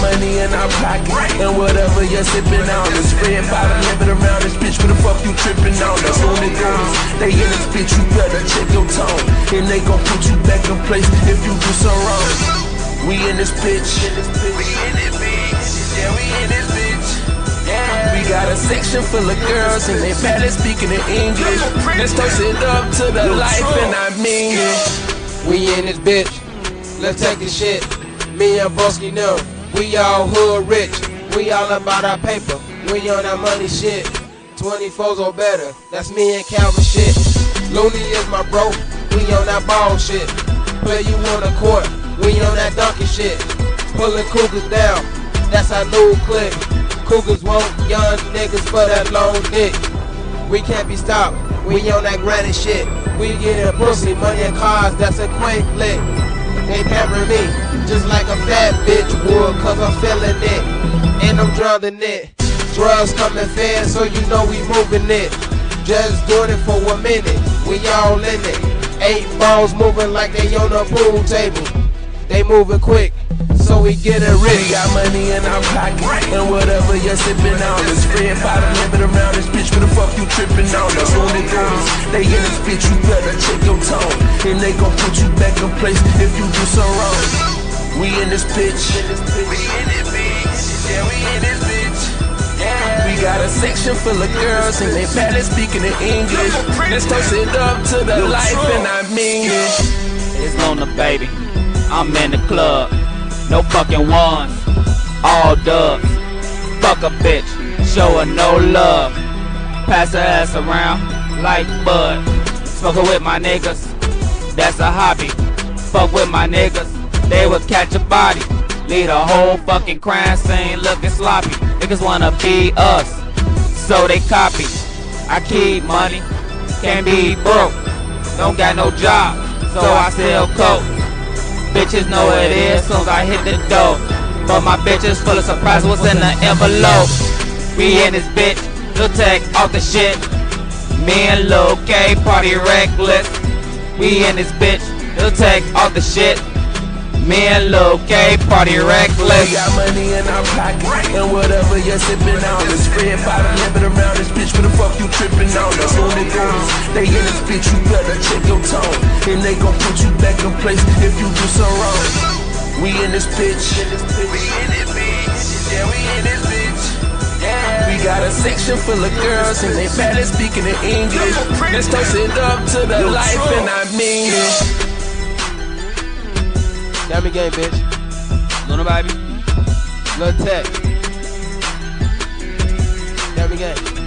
money in our pocket, and whatever you're sipping on is red bottom living around this bitch. What the fuck you tripping on? That's on the. They in this bitch, you better check your tone, and they gon' put you back in place if you do some wrong. We in this bitch. We in this bitch. Yeah, we in this bitch. We got a section full of girls and they barely speaking in English. Let's toast it up to the life and I mean it. We in this bitch. Let's take this shit. Me and Broski know. We all hood rich. We all about our paper. We on that money shit. 24s or better. That's me and Calvin shit. Looney is my bro. We on that ball shit. Play you on the court. We on that donkey shit. Pulling cougars down. That's our new clique. Cougars want young niggas for that long dick. We can't be stopped. We on that granite shit. We getting pussy, money and cars. That's a quick lick. They pamper me just like a fat bitch would, cause I'm feeling it. And I'm drowning it. Drugs coming fast, so you know we moving it. Just doing it for a minute. We all in it. Eight balls moving like they on a pool table. They moving quick, so we get it rich. got money in our pocket, and whatever you're sipping on is red bottom living around this bitch. What the fuck you tripping on? That's on the goons. They in this bitch, you better check your tone, and they gon' put you back in place if you do some wrong. We in this bitch. We in this bitch. Yeah, we in this bitch. Yeah. We got a section full of girls and they barely speaking in English. Let's toast it up to the life and I mean it. It's Luna, baby. I'm in the club. No fucking ones. All dubs. Fuck a bitch. Show her no love. Pass her ass around like bud. Smoking with my niggas. That's a hobby. Fuck with my niggas. They would catch a body. Lead a whole fucking crime scene looking sloppy. Niggas wanna be us. So they copy. I keep money. Can't be broke. Don't got no job. So I sell coke. Bitches know it is soon as I hit the door. But my bitches full of surprise what's in the envelope. We in this bitch, Lil Tek off the shit. Me and Lil K party reckless. We in this bitch, he'll take all the shit. Me and Lil K party We reckless. got money in our pocket, and whatever you're sipping on is red bottom living around this bitch. What the fuck you tripping on? That's on the goons. They in this bitch, you better check your tone, and they gon' put you back in place if you do some wrong. We in this bitch. We in this bitch. Yeah, we in this section full of girls and they barely speaking in English. Let's toast it up to the life and I mean it. Diamond Gang, bitch. Luna baby. Lil Tek. Damn me game.